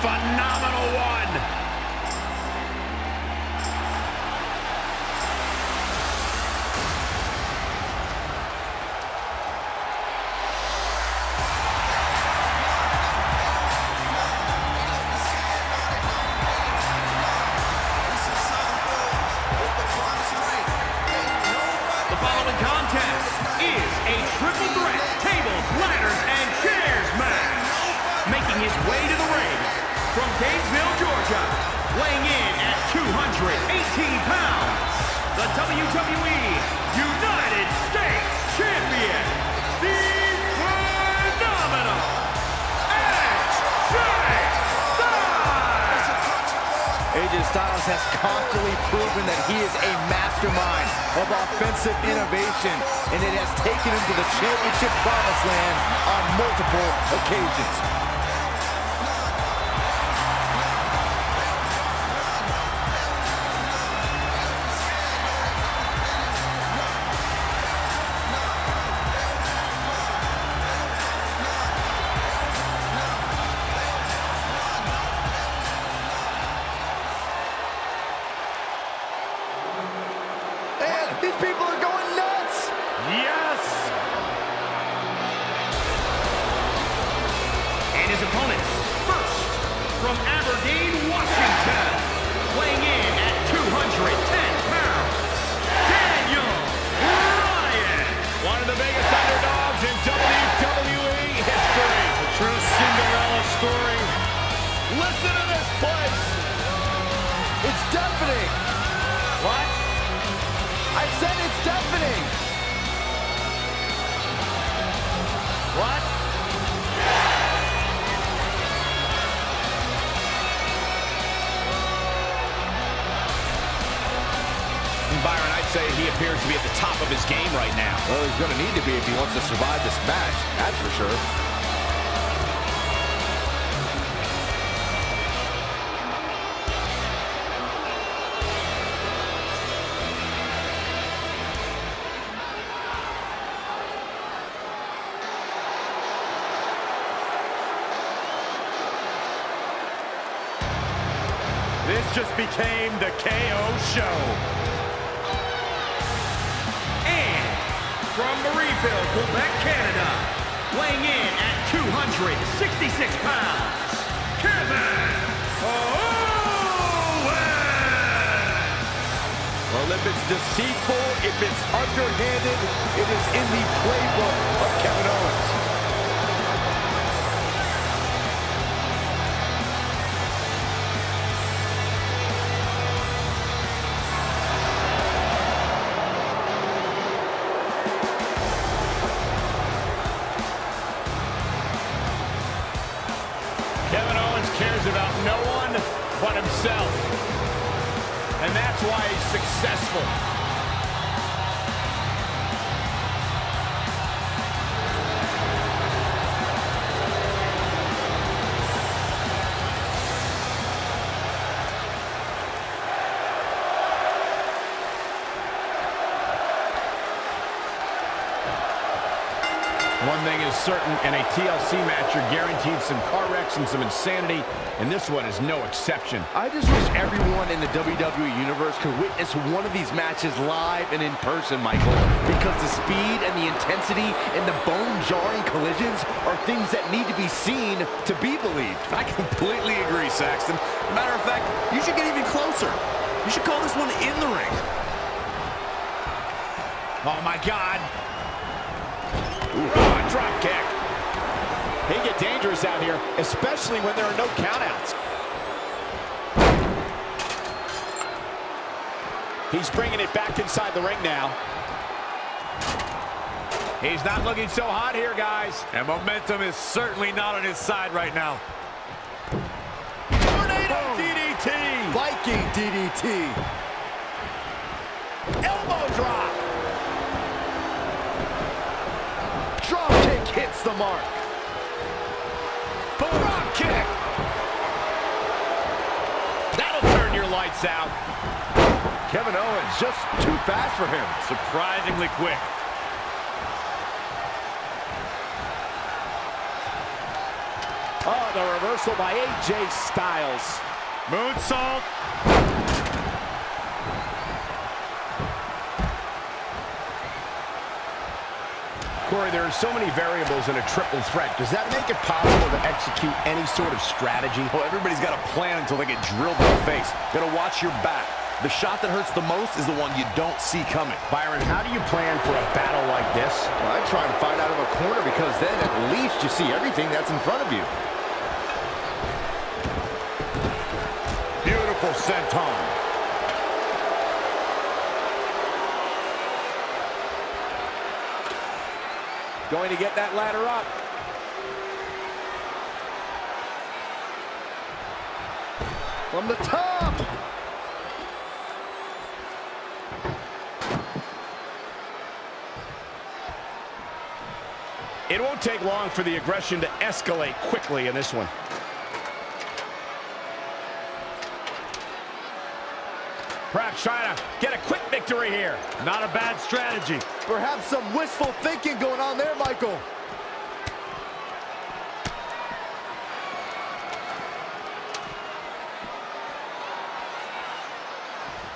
phenomenal one. The following contest is a triple threat tables, ladders, and chairs match. Making his way to from Gainesville, Georgia, weighing in at 218 pounds, the WWE United States Champion, the Phenomenal AJ Styles. AJ Styles has constantly proven that he is a mastermind of offensive innovation, and it has taken him to the championship promised land on multiple occasions. Say he appears to be at the top of his game right now. Well, he's going to need to be if he wants to survive this match, that's for sure. This just became the KO show. From Marieville, Quebec, Canada, weighing in at 266 pounds, Kevin Owens. Well, if it's deceitful, if it's underhanded, it is in the playbook of Kevin Owens. But himself. And that's why he's successful. One thing is certain, in a TLC match, you're guaranteed some car wrecks and some insanity, and this one is no exception. I just wish everyone in the WWE Universe could witness one of these matches live and in person, Michael, because the speed and the intensity and the bone-jarring collisions are things that need to be seen to be believed. I completely agree, Saxton. Matter of fact, you should get even closer. You should call this one in the ring. Oh, my God. Oh, a drop kick. He get dangerous out here, especially when there are no countouts. He's bringing it back inside the ring now. He's not looking so hot here, guys. And momentum is certainly not on his side right now. Tornado DDT. Viking DDT. Elbow drop. Drop kick hits the mark. Boom. Drop kick. That'll turn your lights out. Kevin Owens just too fast for him. Surprisingly quick. Oh, the reversal by AJ Styles. Moonsault. Corey, there are so many variables in a triple threat. Does that make it possible to execute any sort of strategy? Well, everybody's got a plan until they get drilled in the face. Got to watch your back. The shot that hurts the most is the one you don't see coming. Byron, how do you plan for a battle like this? Well, I try and fight out of a corner because then at least you see everything that's in front of you. Beautiful senton. Going to get that ladder up. From the top. It won't take long for the aggression to escalate quickly in this one. Perhaps trying to get a quick victory here. Not a bad strategy. Perhaps some wishful thinking going on there, Michael.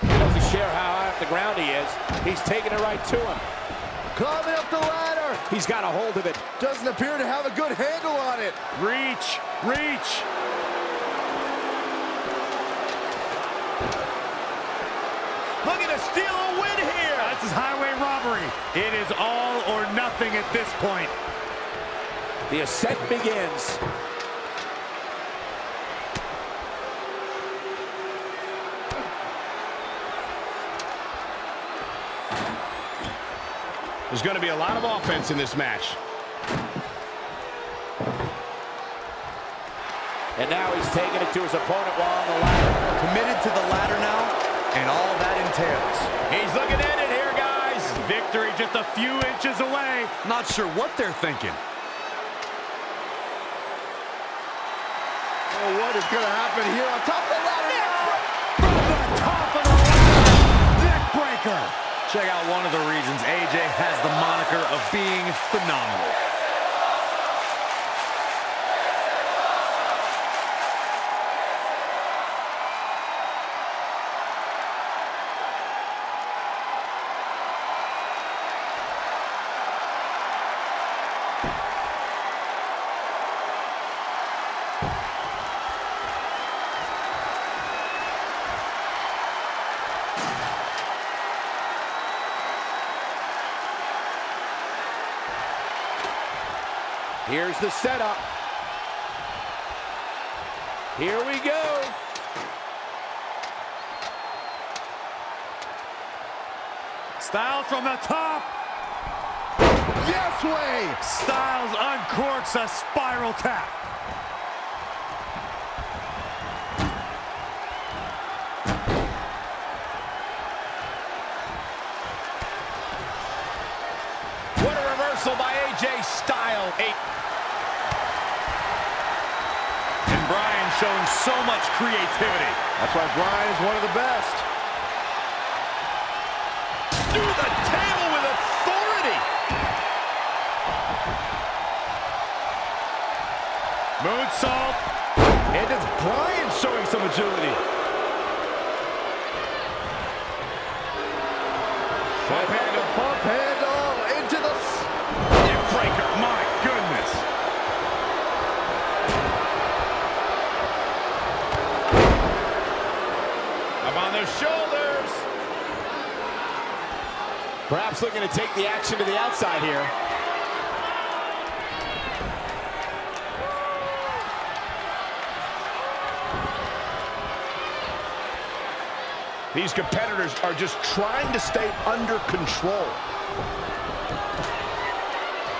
He doesn't share how high off the ground he is. He's taking it right to him. Climbing up the ladder. He's got a hold of it. Doesn't appear to have a good handle on it. Reach, reach. Looking to steal a win here. This is highway robbery. It is all or nothing at this point. The ascent begins. There's going to be a lot of offense in this match. And now he's taking it to his opponent while on the ladder. Committed to the ladder now, and all that entails. He's looking at it here, guys. Victory just a few inches away. Not sure what they're thinking. Oh, what is going to happen here on top of the ladder? Top of the ladder. Neck breaker. Check out one of the reasons AJ has the moniker of being phenomenal. Here's the setup. Here we go. Styles from the top. Yes way. Styles uncorks a spiral tap. Showing so much creativity. That's why Bryan is one of the best. Through the table with authority. Moonsault. And it's Bryan showing some agility. Pump Perhaps looking to take the action to the outside here. These competitors are just trying to stay under control.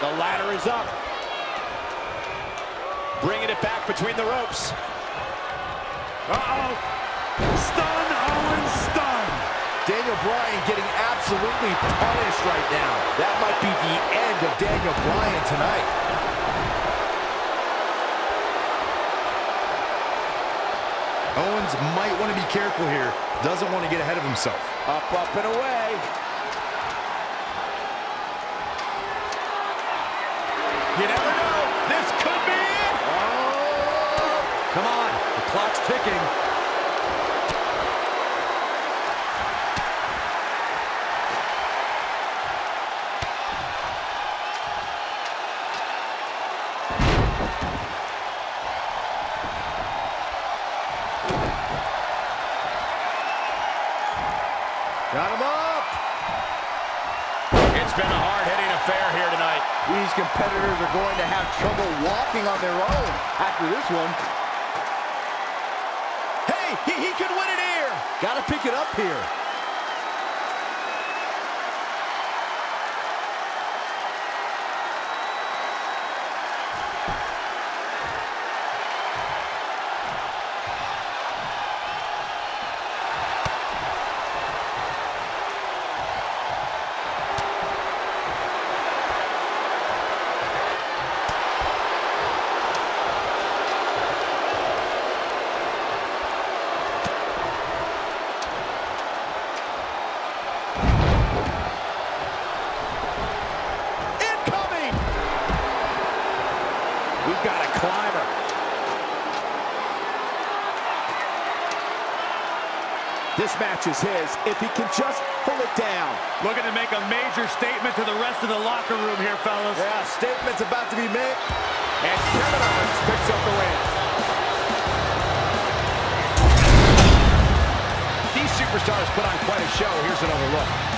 The ladder is up. Bringing it back between the ropes. Uh-oh. Stun oh, Owens stun. Daniel Bryan getting absolutely punished right now. That might be the end of Daniel Bryan tonight. Owens might want to be careful here. Doesn't want to get ahead of himself. Up, up, and away. You never know. This could be it. Oh, Come on. The clock's ticking. Going to have trouble walking on their own after this one. Hey, he, he could win it here. Got to pick it up here. This match is his if he can just pull it down. Looking to make a major statement to the rest of the locker room here, fellas. Yeah, statement's about to be made. And Kevin Owens picks up the win. These superstars put on quite a show. Here's another look.